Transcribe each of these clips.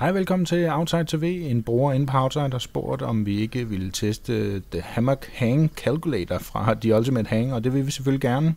Hej, velkommen til Outside TV. En bruger inde på Outside der spurgte, om vi ikke ville teste The Hammock Hang Calculator fra The Ultimate Hang, og det vil vi selvfølgelig gerne.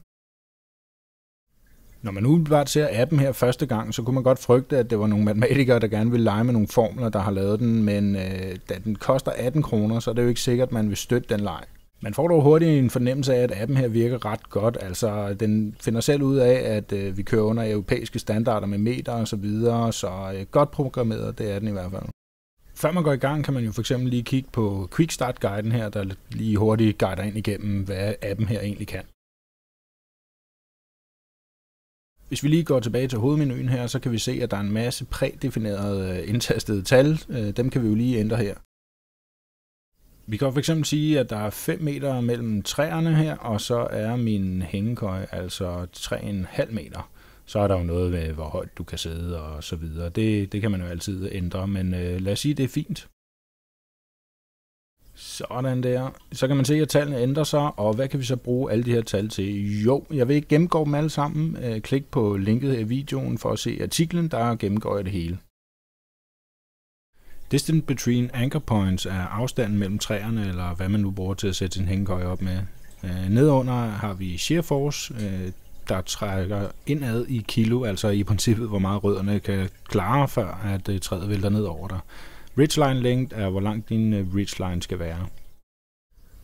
Når man umiddelbart ser appen her første gang, så kunne man godt frygte, at det var nogle matematikere, der gerne ville lege med nogle formler, der har lavet den, men øh, da den koster 18 kroner, så er det jo ikke sikkert, at man vil støtte den leg. Man får dog hurtigt en fornemmelse af, at appen her virker ret godt. Altså, den finder selv ud af, at øh, vi kører under europæiske standarder med meter og så videre, så øh, godt programmeret, det er den i hvert fald. Før man går i gang, kan man jo for eksempel lige kigge på Quick Start guiden her, der lige hurtigt guider ind igennem, hvad appen her egentlig kan. Hvis vi lige går tilbage til hovedmenuen her, så kan vi se, at der er en masse prædefinerede øh, indtastede tal. Øh, dem kan vi jo lige ændre her. Vi kan for eksempel sige, at der er 5 meter mellem træerne her, og så er min hængekøj altså 3,5 meter. Så er der jo noget med, hvor højt du kan sidde og så videre. Det, det kan man jo altid ændre, men øh, lad os sige, det er fint. Sådan der. Så kan man se, at tallene ændrer sig, og hvad kan vi så bruge alle de her tal til? Jo, jeg vil ikke gennemgå dem alle sammen. Øh, klik på linket i videoen for at se artiklen, der gennemgår jeg det hele. Distance between anchor points er afstanden mellem træerne, eller hvad man nu bruger til at sætte sin hængekøj op med. Øh, nedunder har vi shear force, øh, der trækker indad i kilo, altså i princippet, hvor meget rødderne kan klare, før at øh, træet vælter ned over dig. Ridgeline length er, hvor langt din øh, ridgeline skal være.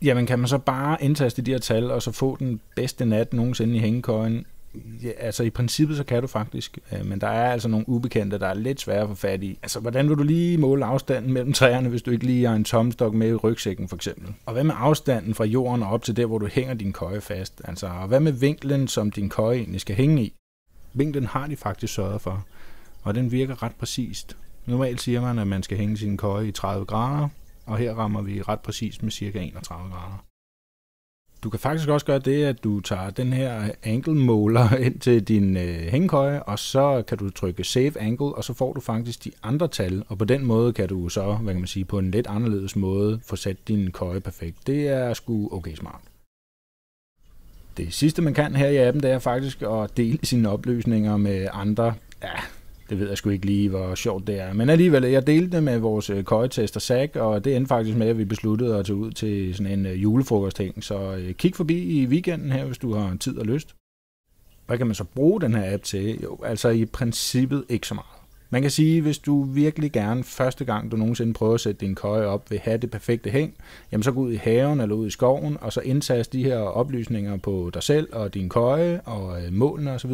Jamen kan man så bare indtaste de her tal, og så få den bedste nat nogensinde i hængekøjen? Ja, altså i princippet så kan du faktisk, øh, men der er altså nogle ubekendte, der er lidt svære at få fat i. Altså hvordan vil du lige måle afstanden mellem træerne, hvis du ikke lige har en tomstok med i rygsækken for eksempel? Og hvad med afstanden fra jorden og op til der, hvor du hænger din køje fast? Altså og hvad med vinklen, som din køje egentlig skal hænge i? Vinklen har de faktisk sørget for, og den virker ret præcist. Normalt siger man, at man skal hænge sin køje i 30 grader, og her rammer vi ret præcist med cirka 31 grader. Du kan faktisk også gøre det, at du tager den her angle måler ind til din øh, hængekøje, og så kan du trykke Save Angle, og så får du faktisk de andre tal, og på den måde kan du så, hvad kan man sige, på en lidt anderledes måde få sat din køje perfekt. Det er sgu okay smart. Det sidste, man kan her i appen, det er faktisk at dele sine opløsninger med andre. Ja, det ved jeg sgu ikke lige, hvor sjovt det er. Men alligevel, jeg delte det med vores øh, køjetester SAG, og det endte faktisk med, at vi besluttede at tage ud til sådan en øh, julefrokostting. Så øh, kig forbi i weekenden her, hvis du har tid og lyst. Hvad kan man så bruge den her app til? Jo, altså i princippet ikke så meget. Man kan sige, hvis du virkelig gerne første gang, du nogensinde prøver at sætte din køje op, vil have det perfekte hæng, jamen så gå ud i haven eller ud i skoven, og så indtast de her oplysninger på dig selv og din køje og målene osv.,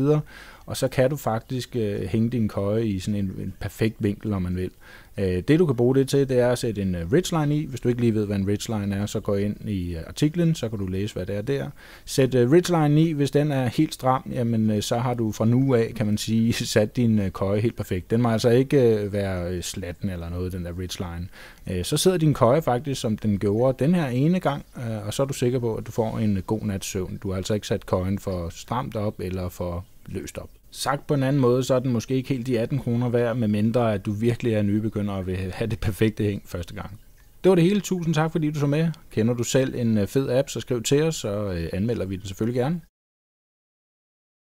og og så kan du faktisk øh, hænge din køje i sådan en, en perfekt vinkel, om man vil. Øh, det du kan bruge det til, det er at sætte en uh, ridgeline i. Hvis du ikke lige ved, hvad en ridgeline er, så gå ind i øh, artiklen, så kan du læse, hvad det er der. Sæt øh, ridgeline i, hvis den er helt stram, jamen øh, så har du fra nu af, kan man sige, sat din øh, køje helt perfekt. Den må altså ikke øh, være øh, slatten eller noget, den der ridgeline. Øh, så sidder din køje faktisk, som den gjorde den her ene gang, øh, og så er du sikker på, at du får en god nats søvn. Du har altså ikke sat køjen for stramt op eller for løst op. Sagt på en anden måde, så er den måske ikke helt de 18 kroner værd, med mindre at du virkelig er nybegynder og vil have det perfekte hæng første gang. Det var det hele. Tusind tak, fordi du så med. Kender du selv en øh, fed app, så skriv til os, så øh, anmelder vi den selvfølgelig gerne.